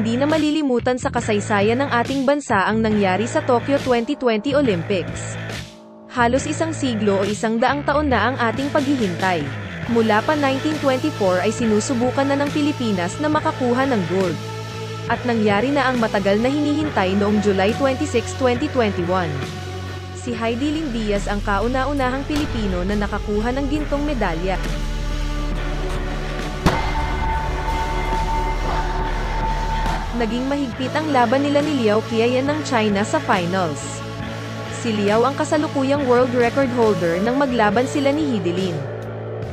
Hindi na malilimutan sa kasaysayan ng ating bansa ang nangyari sa Tokyo 2020 Olympics. Halos isang siglo o isang daang taon na ang ating paghihintay. Mula pa 1924 ay sinusubukan na ng Pilipinas na makakuha ng gold. At nangyari na ang matagal na hinihintay noong July 26, 2021. Si Heidi Lynn Diaz ang kauna-unahang Pilipino na nakakuha ng gintong medalya. Naging mahigpit ang laban nila ni Liao Qiayan ng China sa finals. Si Liao ang kasalukuyang world record holder nang maglaban sila ni Hidilin.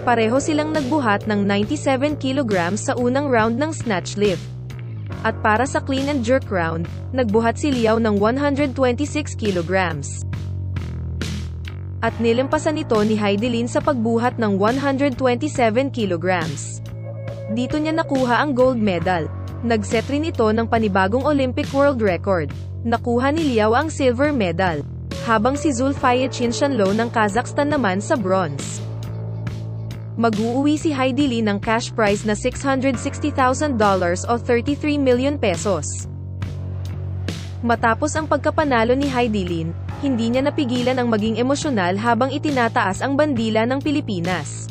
Pareho silang nagbuhat ng 97 kg sa unang round ng snatch lift. At para sa clean and jerk round, nagbuhat si Liao ng 126 kg. At nilampasan ito ni Heidelin sa pagbuhat ng 127 kg. Dito niya nakuha ang gold medal. Nagset rin ito ng panibagong Olympic world record. Nakuha ni Liao ang silver medal. Habang si Zulfiye Chinshanlo ng Kazakhstan naman sa bronze. Mag-uuwi si Heidi Lee ng cash prize na $660,000 o 33 million pesos. Matapos ang pagkapanalo ni Heidi Lin, hindi niya napigilan ang maging emosyonal habang itinataas ang bandila ng Pilipinas.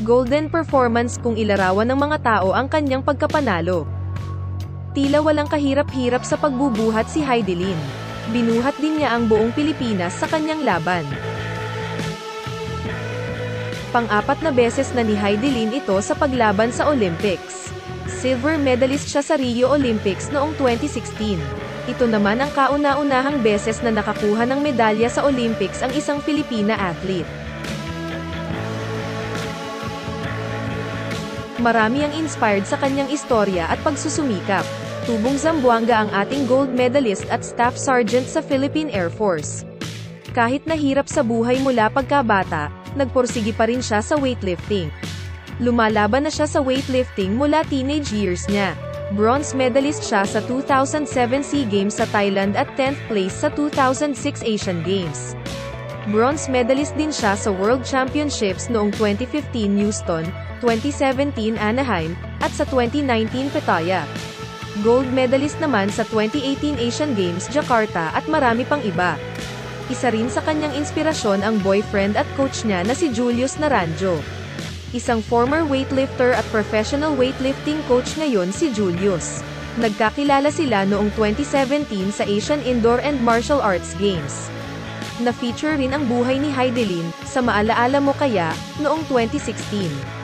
Golden performance kung ilarawan ng mga tao ang kanyang pagkapanalo. Tila walang kahirap-hirap sa pagbubuhat si Heidi. Binuhat din niya ang buong Pilipinas sa kanyang laban. Pang-apat na beses na ni Heidi ito sa paglaban sa Olympics. Silver medalist siya sa Rio Olympics noong 2016. Ito naman ang kauna-unahang beses na nakakuha ng medalya sa Olympics ang isang Filipina athlete. Marami ang inspired sa kanyang istorya at pagsusumikap. Tubong Zamboanga ang ating gold medalist at staff sergeant sa Philippine Air Force. Kahit nahirap sa buhay mula pagkabata, nagporsigi pa rin siya sa weightlifting. Lumalaban na siya sa weightlifting mula teenage years niya. Bronze medalist siya sa 2007 SEA Games sa Thailand at 10th place sa 2006 Asian Games. Bronze medalist din siya sa World Championships noong 2015 Houston, 2017 Anaheim, at sa 2019 Pattaya. Gold medalist naman sa 2018 Asian Games Jakarta at marami pang iba. Isa rin sa kanyang inspirasyon ang boyfriend at coach niya na si Julius Naranjo. Isang former weightlifter at professional weightlifting coach ngayon si Julius. Nagkakilala sila noong 2017 sa Asian Indoor and Martial Arts Games. Na-feature rin ang buhay ni Heidelin, sa Maalaala Mo Kaya, noong 2016.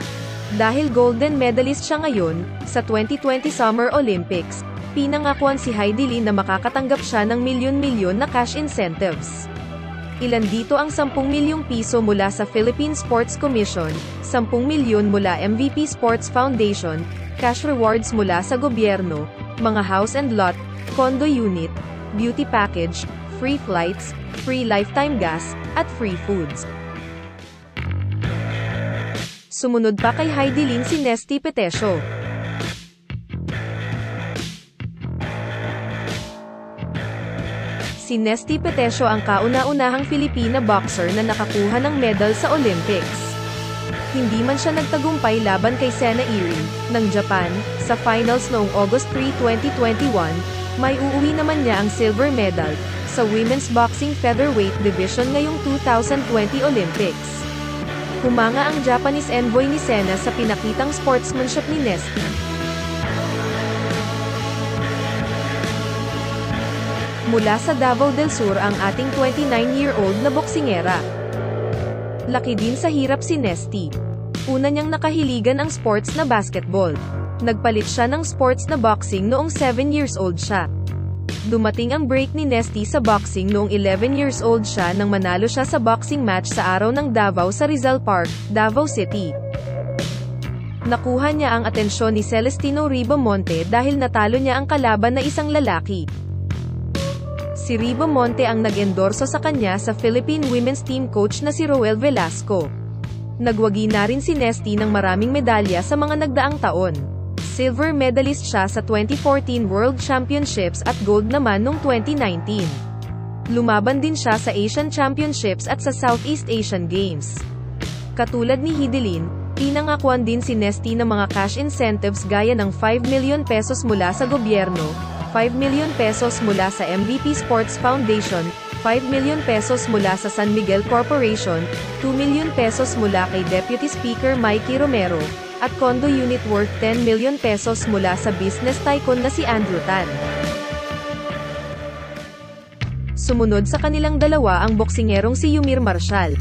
Dahil golden medalist siya ngayon, sa 2020 Summer Olympics, pinangakuan si Heidelin na makakatanggap siya ng milyon-milyon na cash incentives. Ilan dito ang 10 milyong piso mula sa Philippine Sports Commission, 10 milyon mula MVP Sports Foundation, cash rewards mula sa gobyerno, mga house and lot, condo unit, beauty package, free flights, free lifetime gas, at free foods. Sumunod pa kay Heidi Lin si Nesty Petesio. Si Nesty Petesio ang kauna-unahang Filipina boxer na nakakuha ng medal sa Olympics. Hindi man siya nagtagumpay laban kay Sena Iri, ng Japan, sa finals noong August 3, 2021, may uuwi naman niya ang silver medal, sa Women's Boxing Featherweight Division ngayong 2020 Olympics. Humanga ang Japanese envoy ni Sena sa pinakitang sportsmanship ni Nesty. Mula sa Davao del Sur ang ating 29-year-old na boksingera. Laki din sa hirap si Nesty. Una niyang nakahiligan ang sports na basketball. Nagpalit siya ng sports na boxing noong 7 years old siya. Dumating ang break ni Nesty sa boxing noong 11 years old siya nang manalo siya sa boxing match sa araw ng Davao sa Rizal Park, Davao City. Nakuha niya ang atensyon ni Celestino Ribamonte dahil natalo niya ang kalaban na isang lalaki. Si Ribamonte ang nag-endorso sa kanya sa Philippine Women's Team coach na si Roel Velasco. Nagwagi na rin si Nesty ng maraming medalya sa mga nagdaang taon. Silver medalist siya sa 2014 World Championships at gold naman noong 2019. Lumaban din siya sa Asian Championships at sa Southeast Asian Games. Katulad ni Hidilin, Pinangakuan din si Nesty ng mga cash incentives gaya ng 5 million pesos mula sa gobyerno, 5 million pesos mula sa MVP Sports Foundation, 5 million pesos mula sa San Miguel Corporation, 2 million pesos mula kay Deputy Speaker Mikey Romero, at condo unit worth 10 million pesos mula sa business tycoon na si Andrew Tan. Sumunod sa kanilang dalawa ang boksingerong si Yumir Marshall.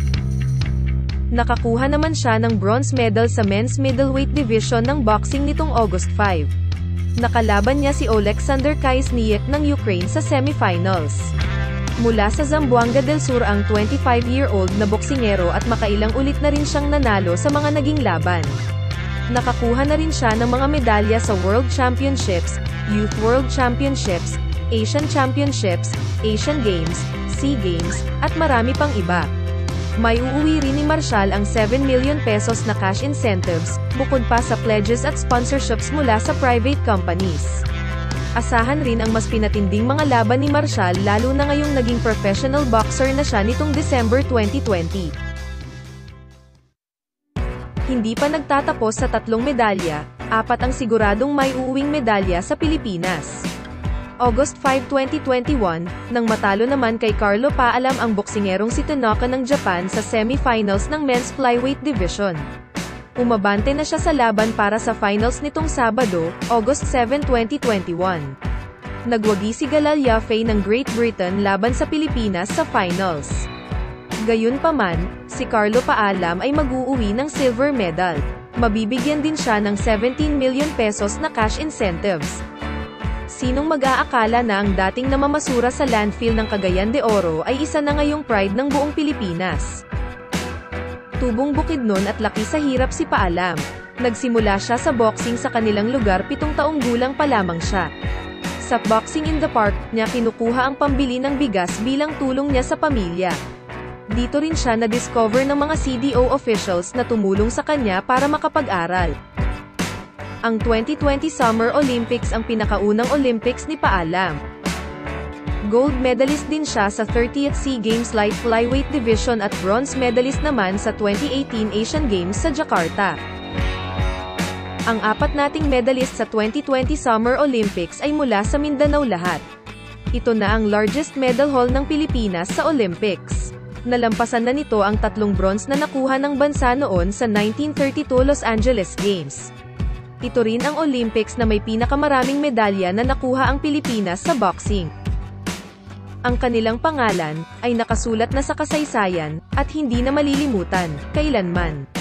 Nakakuha naman siya ng bronze medal sa men's middleweight division ng boxing nitong August 5. Nakalaban niya si Alexander Kaisniek ng Ukraine sa semifinals. Mula sa Zamboanga del Sur ang 25-year-old na boksingero at makailang ulit na rin siyang nanalo sa mga naging laban. Nakakuha na rin siya ng mga medalya sa World Championships, Youth World Championships, Asian Championships, Asian Games, SEA Games, at marami pang iba. May uuwi rin ni Marshall ang 7 million pesos na cash incentives, bukod pa sa pledges at sponsorships mula sa private companies. Asahan rin ang mas pinatinding mga laban ni Marshall lalo na ngayong naging professional boxer na siya nitong December 2020. Hindi pa nagtatapos sa tatlong medalya, apat ang siguradong may uuwing medalya sa Pilipinas. August 5, 2021, nang matalo naman kay Carlo Paalam ang boksingerong si Tanaka ng Japan sa semifinals ng men's flyweight division. Umabante na siya sa laban para sa finals nitong Sabado, August 7, 2021. Nagwagi si Galal Yafei ng Great Britain laban sa Pilipinas sa finals. Gayunpaman, si Carlo Paalam ay mag-uuwi ng silver medal. Mabibigyan din siya ng 17 million pesos na cash incentives. Sinong mag-aakala na ang dating namamasura sa landfill ng Cagayan de Oro ay isa na ngayong pride ng buong Pilipinas? Tubong bukid nun at laki sa hirap si Paalam. Nagsimula siya sa boxing sa kanilang lugar pitong taong gulang pa lamang siya. Sa Boxing in the Park, niya kinukuha ang pambili ng bigas bilang tulong niya sa pamilya. Dito rin siya na-discover ng mga CDO officials na tumulong sa kanya para makapag-aral. Ang 2020 Summer Olympics ang pinakaunang Olympics ni Paalam. Gold medalist din siya sa 30th SEA Games Light Flyweight Division at bronze medalist naman sa 2018 Asian Games sa Jakarta. Ang apat nating medalist sa 2020 Summer Olympics ay mula sa Mindanao lahat. Ito na ang largest medal haul ng Pilipinas sa Olympics. Nalampasan na nito ang tatlong bronze na nakuha ng bansa noon sa 1932 Los Angeles Games. Ito rin ang Olympics na may pinakamaraming medalya na nakuha ang Pilipinas sa boxing. Ang kanilang pangalan ay nakasulat na sa kasaysayan at hindi na malilimutan kailanman.